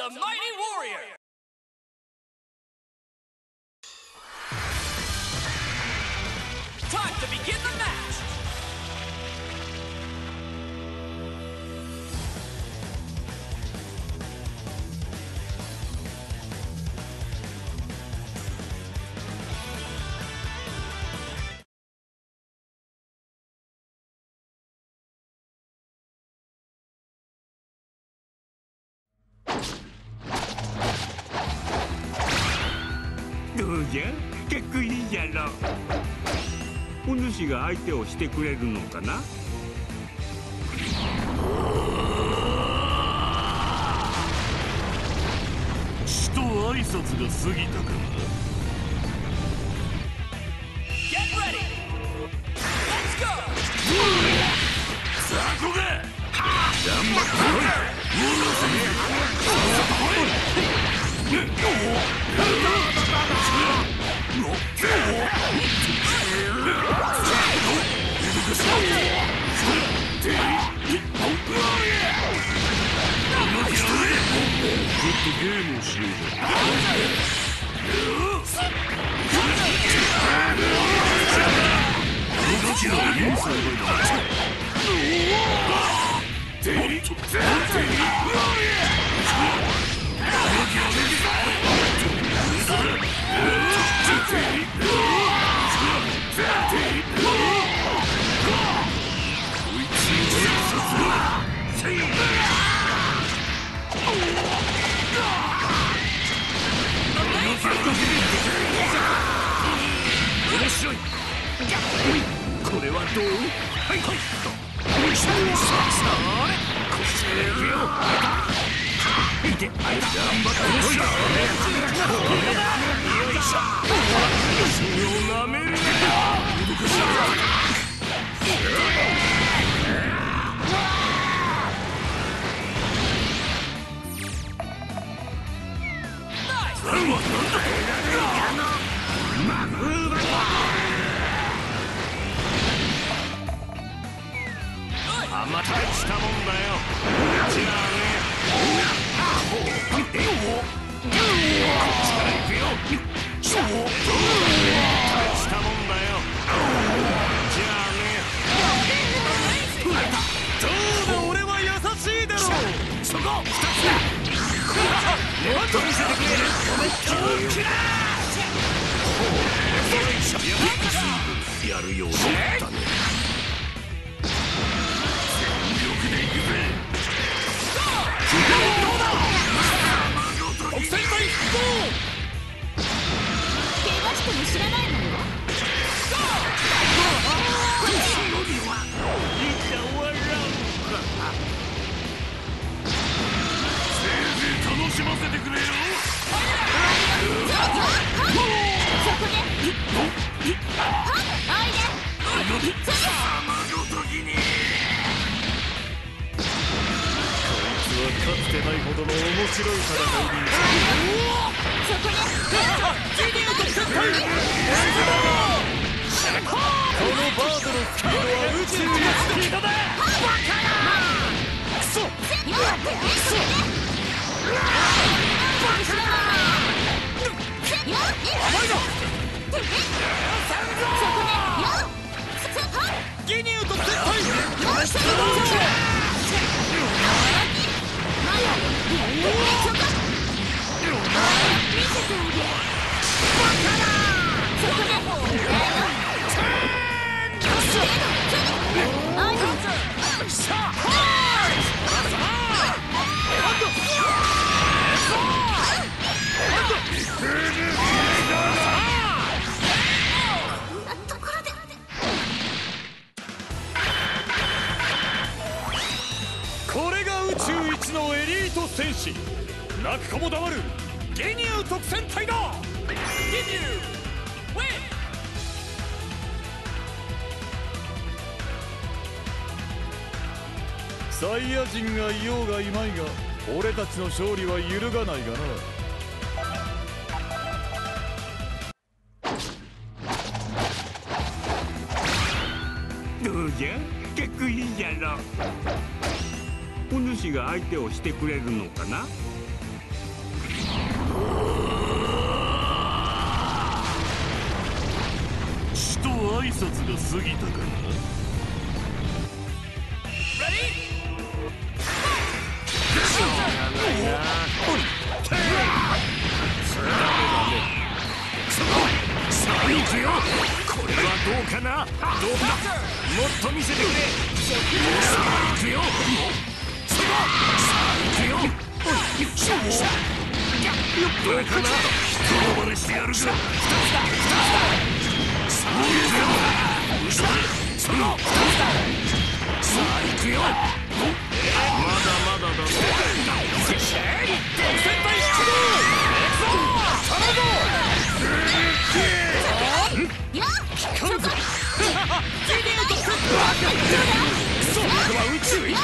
a mighty どうじゃ？かっこいいじゃろ。お主が相手をしてくれるのかな？死と挨拶が過ぎたか Get ready! Let's go! 雑魚が。頑張ってこいゲームをしよう面白いこれはどう？はいはい。よいしょさあれこっちへ行くよい。てあい頑張ってこいよいしたもんだよじゃあねこっちから行くよしたもんだよじゃあねどうだ俺は優やるようになったね。戦隊ゴ怪我しても知らないのよ楽しませてくれよそこでおいでほどの面白い戦いにそこでこのバードのスピードは宇宙のスピードだクソよっそこでギニューと絶対こト戦士泣く子も黙るゲニュー特戦隊だ Give you! Win! サイヤ人がいようがいまいが俺たちの勝利は揺るがないがなどうじゃかっこいいじゃろお主が相手をしてくれるのかな死と挨拶が過ぎたかなどうかなどうかもっと見せてくれさあくよさあ行くよ後ろその二つださあ行くよまだまだだぜ先輩出動よそこギニューと絶そ僕は宇宙一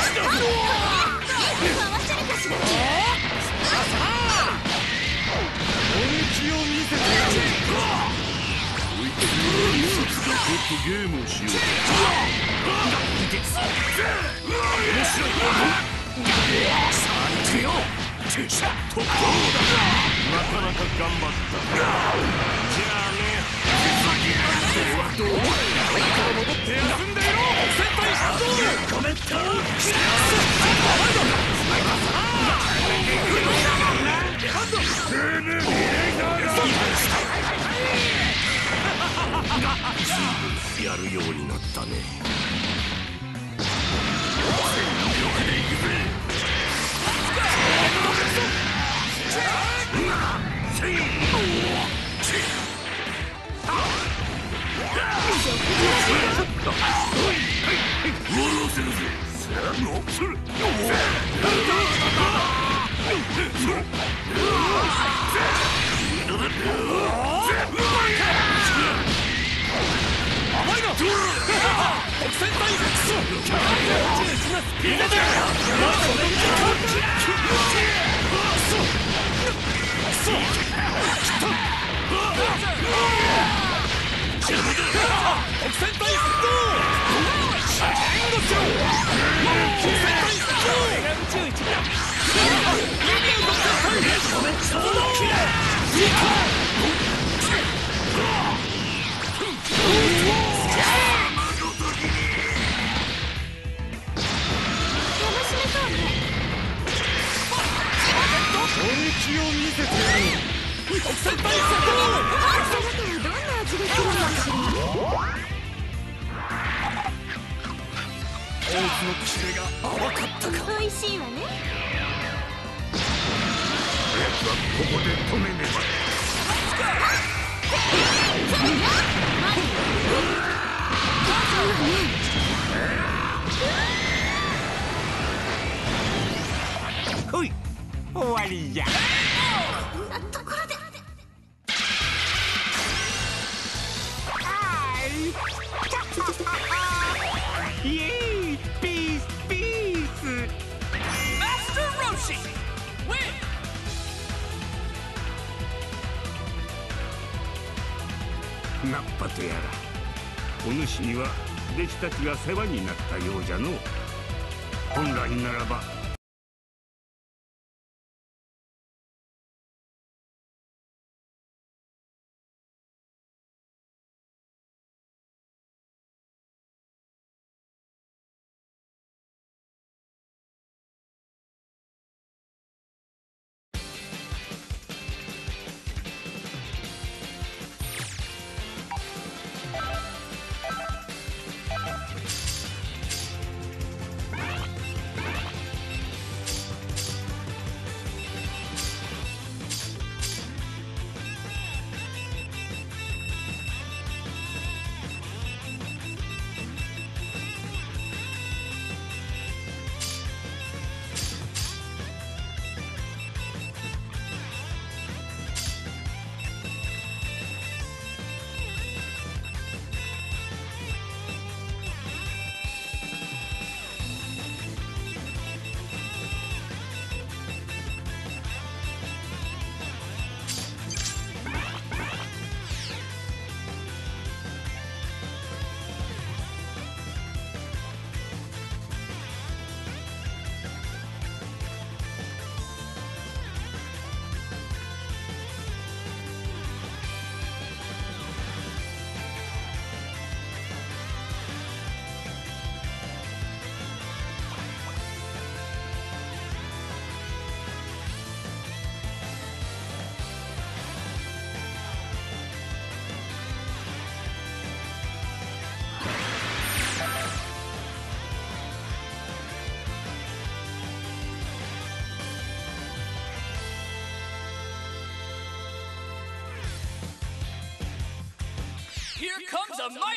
ゲームをしよう面白いさあ行くよ注射突破だなかなか頑張ったじゃあねそれはどう戻って休んでいずいぶんやるようになったね。全力でいくぜそ気を見せてやる先輩出動あさてはどんな味がするのキレが甘かったか美味しいわね。奴はここで止めね。ばほなところで。イエーイ。ピースピース。Master Roshi win! ナッパとやらお主には弟子たちが世話になったようじゃのう。本来ならば a mighty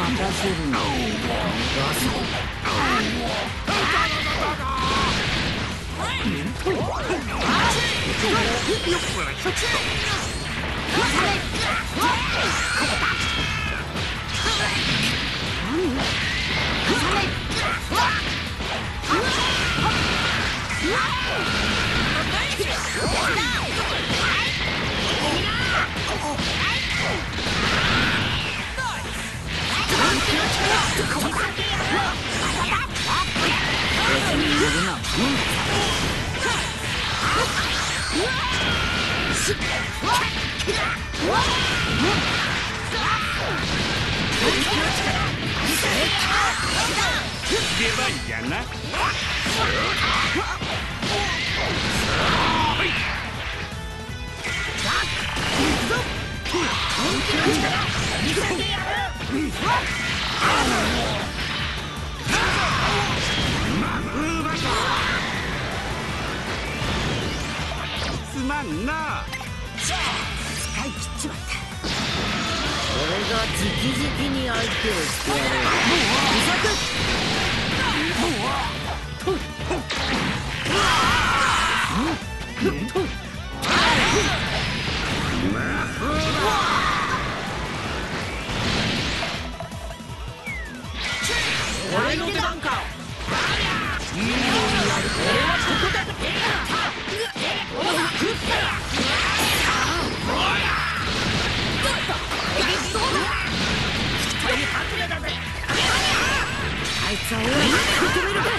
任せるのガサ出番じゃなすまんな。使い切っちまった。俺が直々に相手をしてやる。俺あいつは俺に認めるか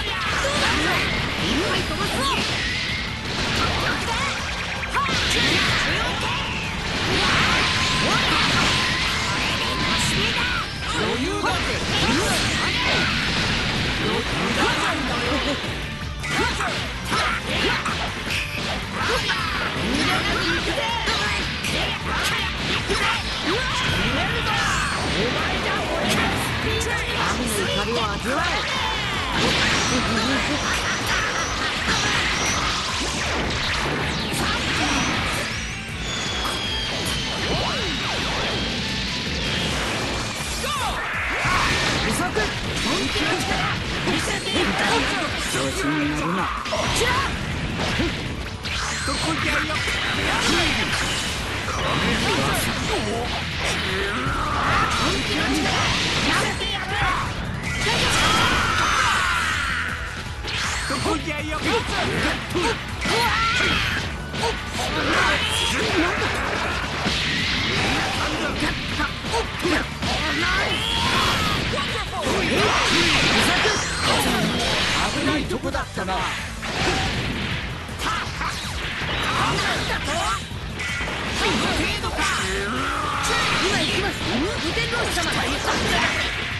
神の怒りを味わえ調子に乗るなそこじゃよ危ないとこだったな今行きます無天老師様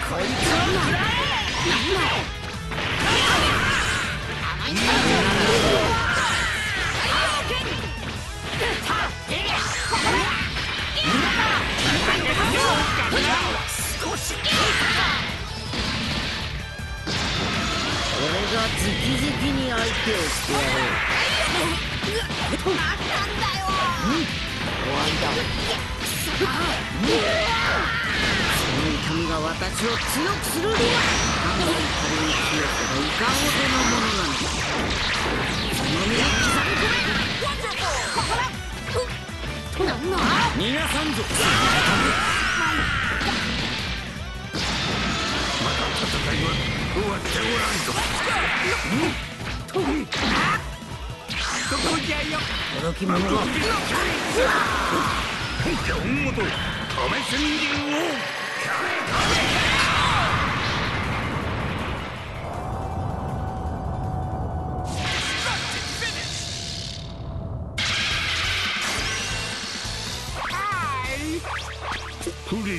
こいつを食らえ痛みが私を強くする。あの怒りの強さがいかほどのものなのかその身に刻み込めなんの逃がさんぞ戦いは終わっておらんぞそこじゃよ驚き者が本元亀仙流王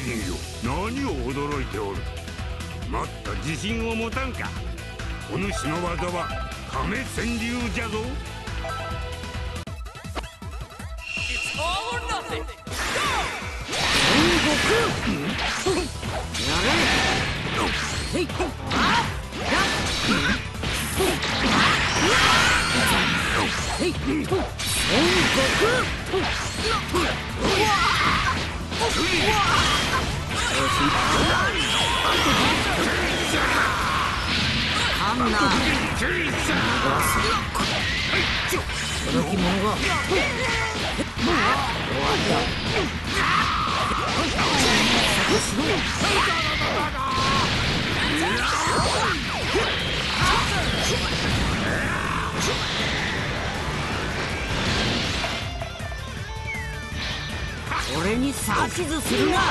フリリンよ何を驚いておる。もっと自信を持たんか。お主の技は亀川流じゃぞ。It's 悟ハン俺に指図するな。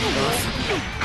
手伝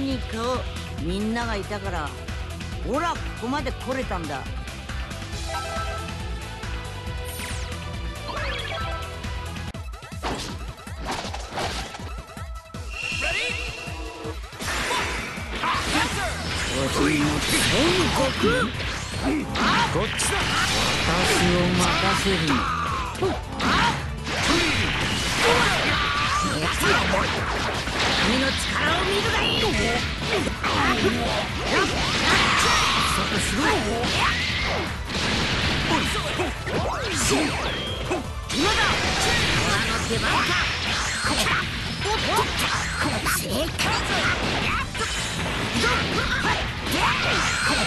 何かをみんながいたからほらここまで来れたんだ。Ready? こっちだ。私を任せるな君の力を見るがいい。そこすごい今だ虎の出番か正解これ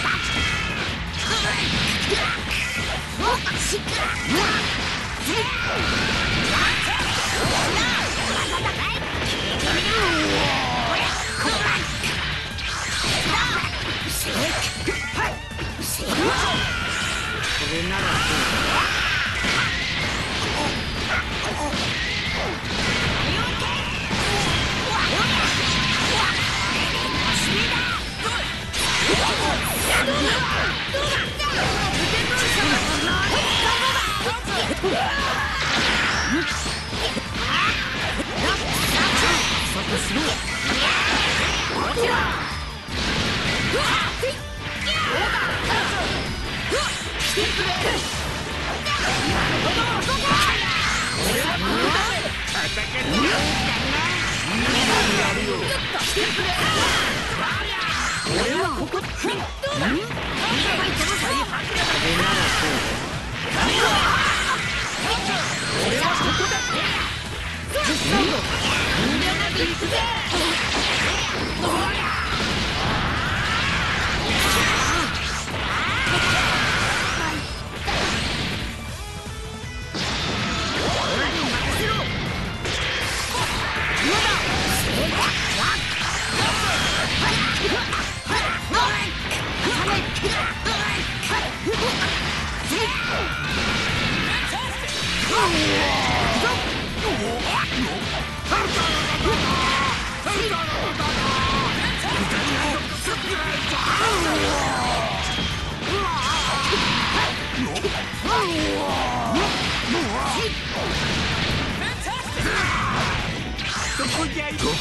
ならそれじゃどうした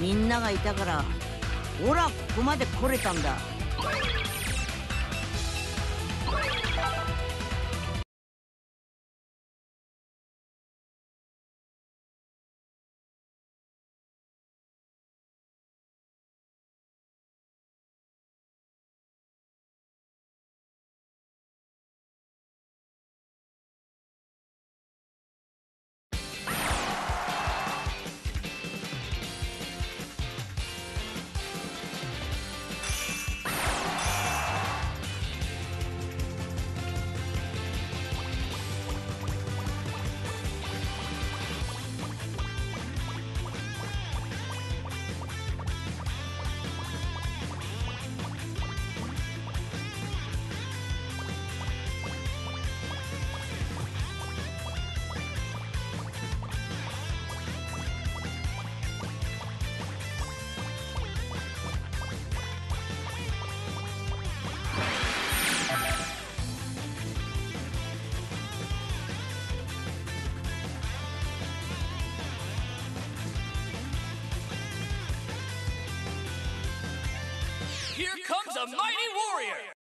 みんながいたからオラここまで来れたんだ「Here comes a mighty warrior!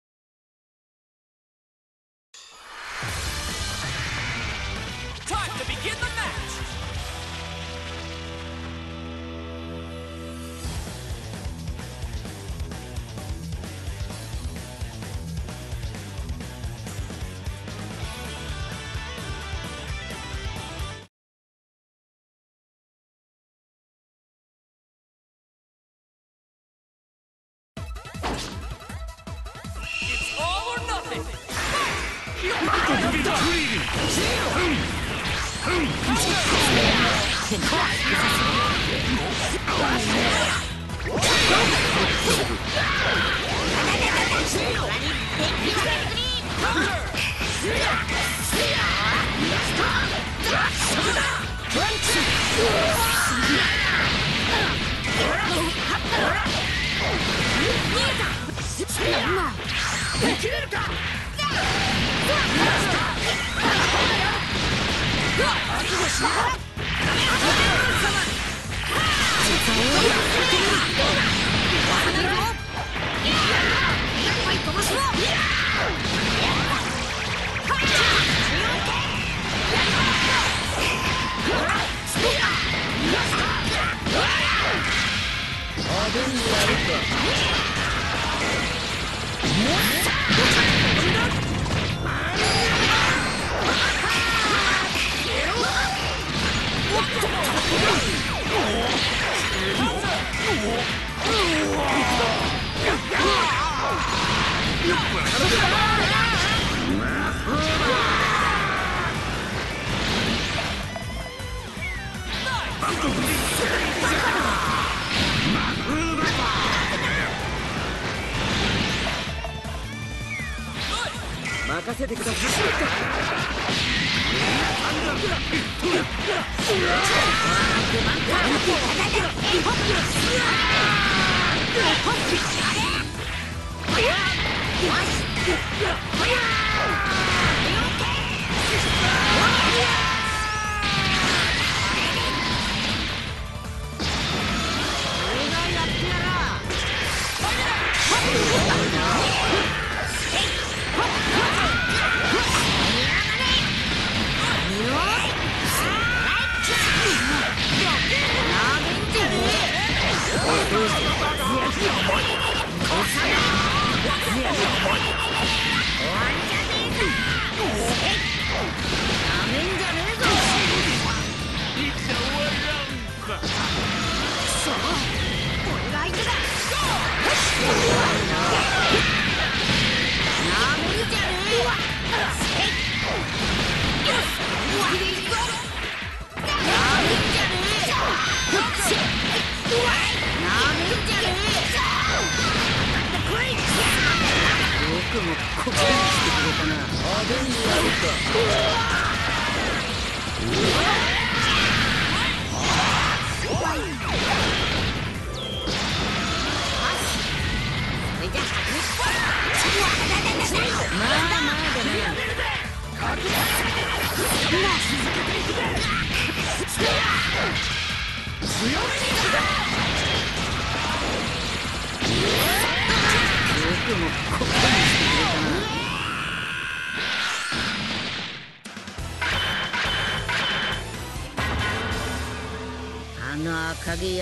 Yeah!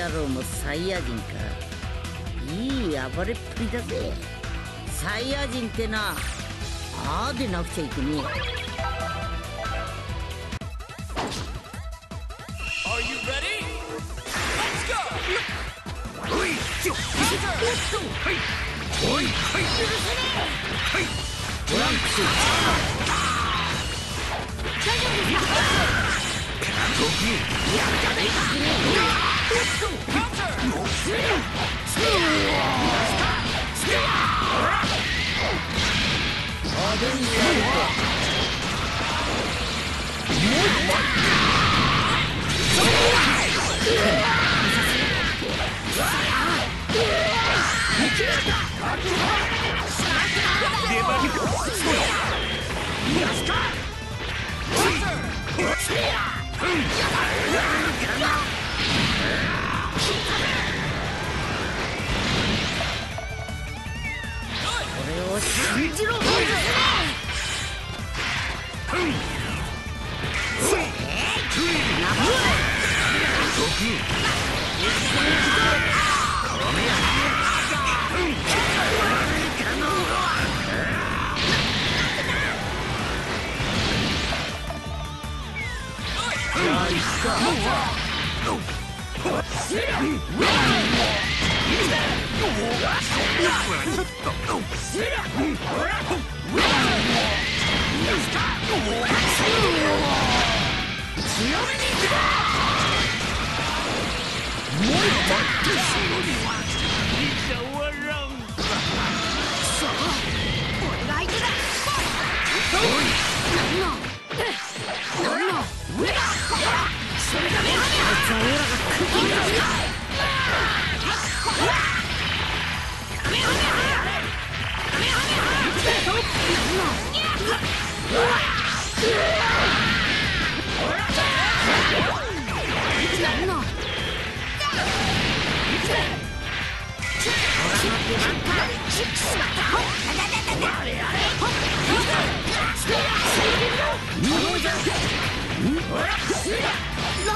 野郎もサイヤ人かいい暴れっぷりだぜサイヤ人ってなああでなくちゃいけねえ Are you ready? Let's go! おいちょはいおいはいはいトランクス俺を信じろ何の何の Yeah! こ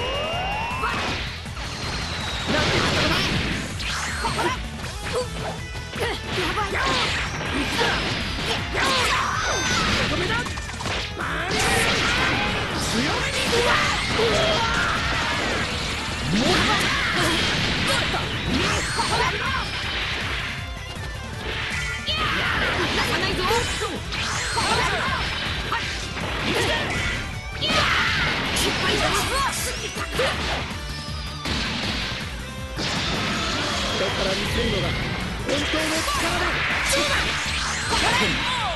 出させうそし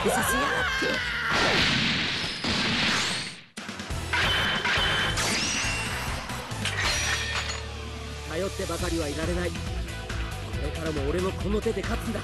やがって頼ってばかりはいられない。これからも俺のこの手で勝つんだ。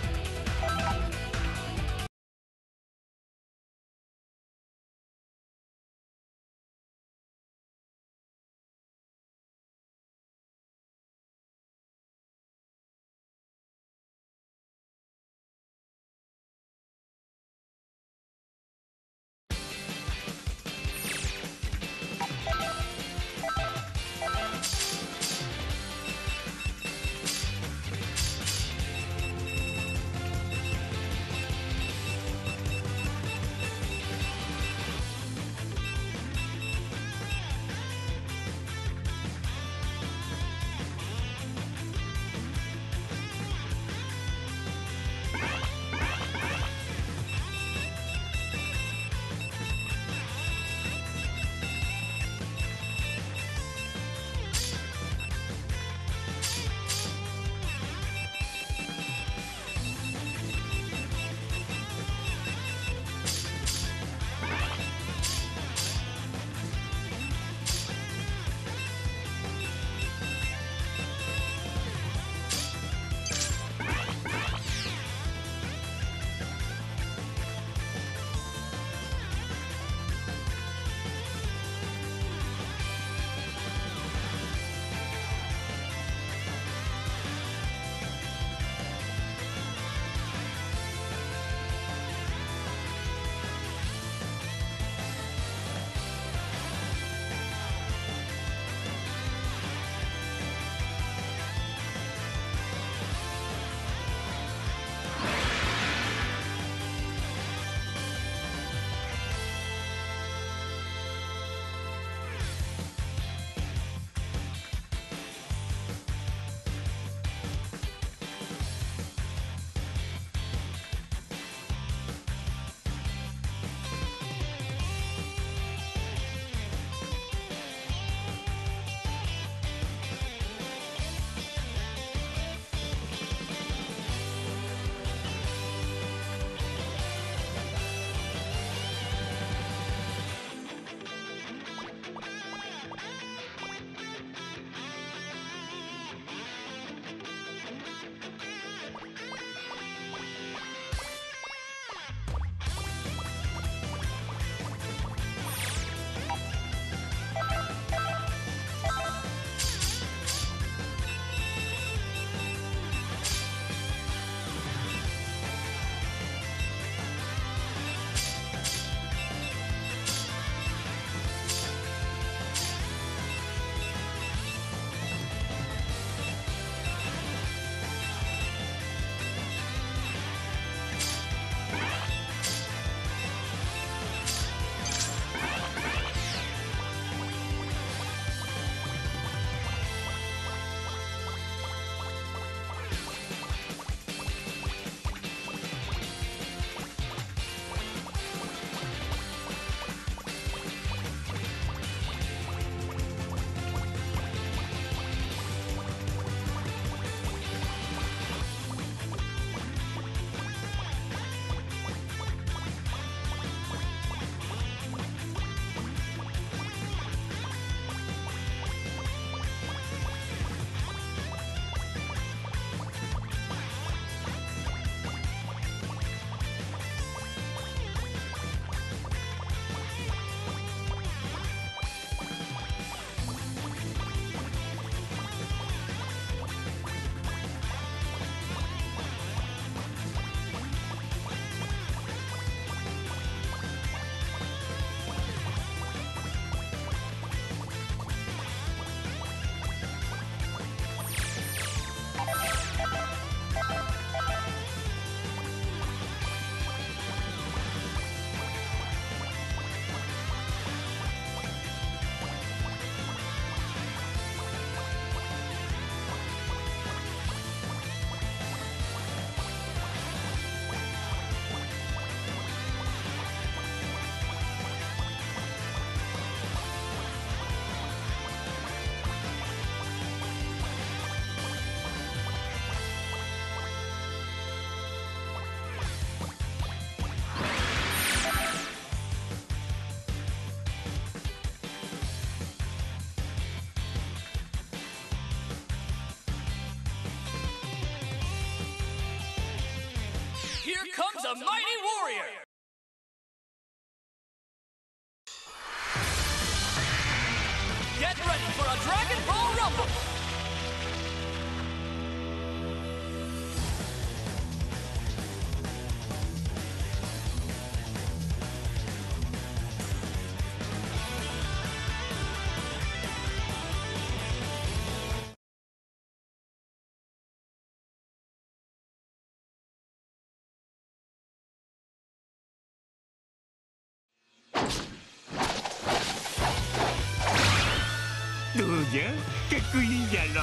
どうじゃ結構いいじゃろ。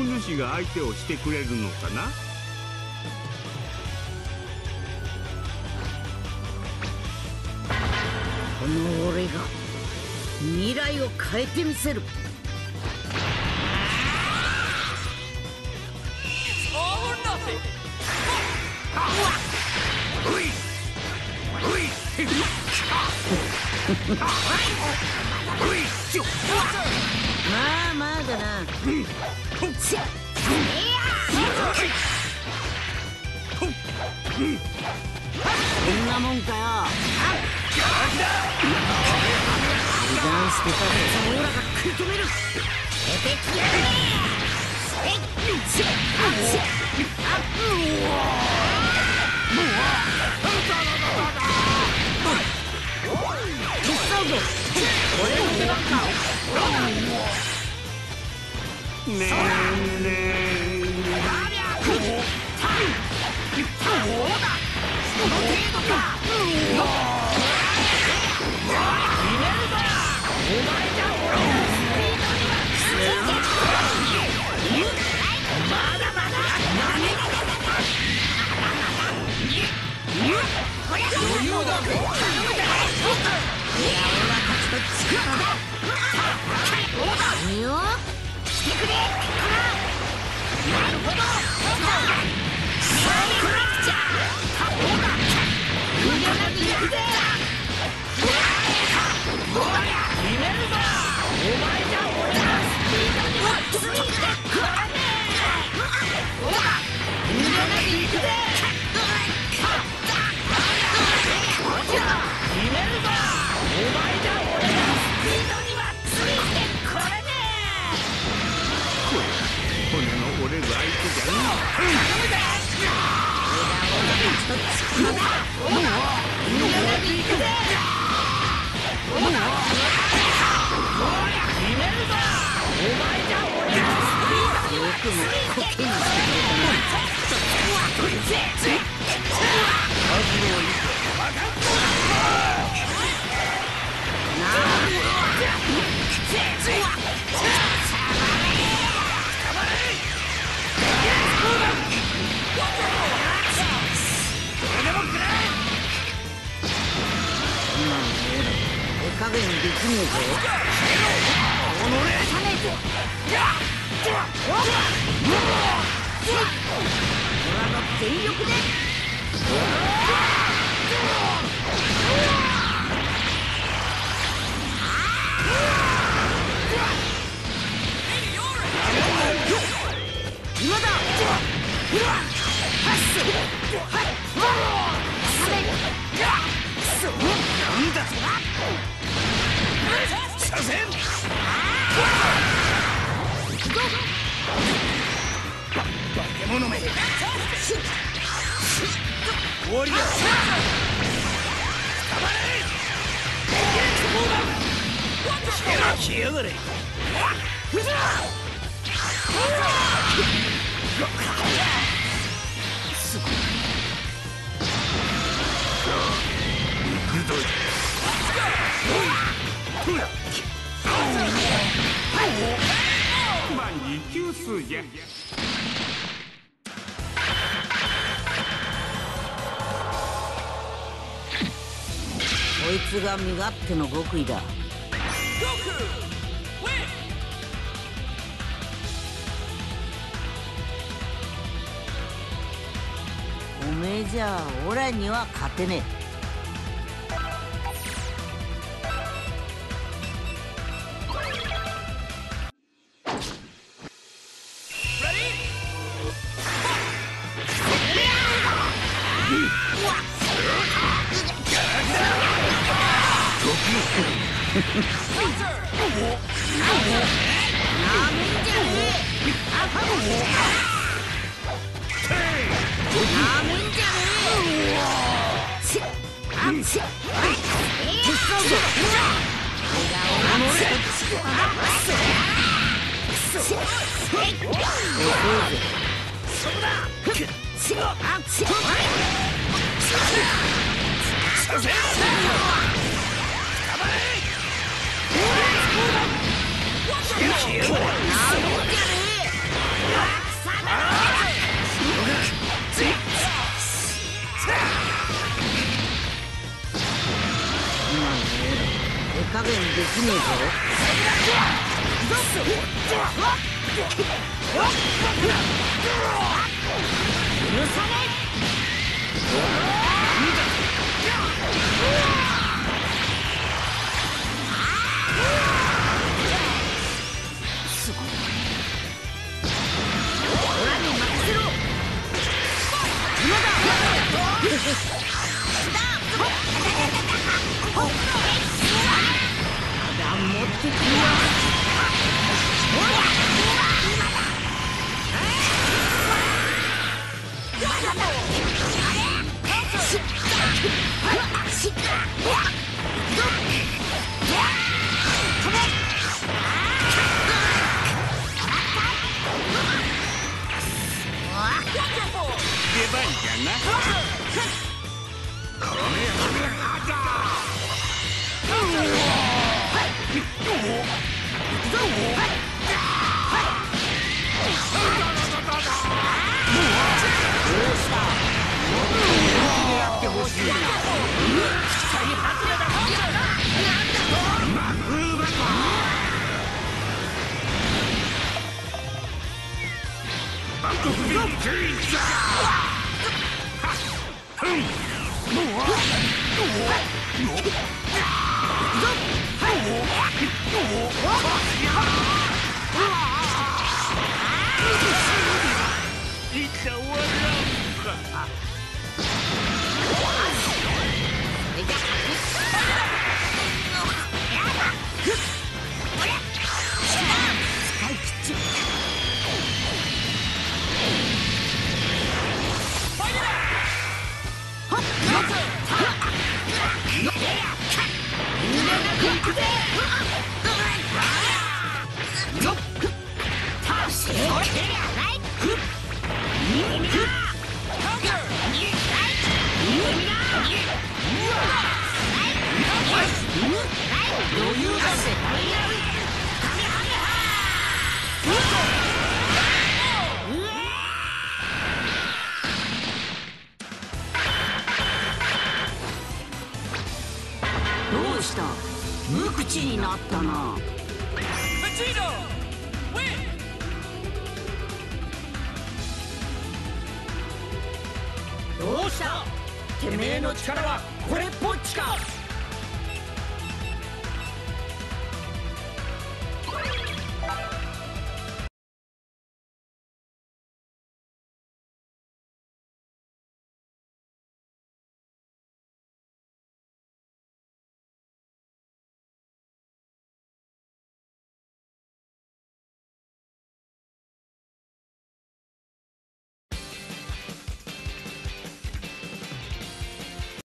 お主が相手をしてくれるのかな？この俺が未来を変えてみせる It's all or nothing! おいおいおいちょ Your turn! まあまあだなこんなもんかよ油断してたやつをオラが食い止める出てきやがれ手伝うぞ俺の出番かねえねいくもコケ Ah! が身勝手の極意だ!おめえじゃオラには勝てね Ready?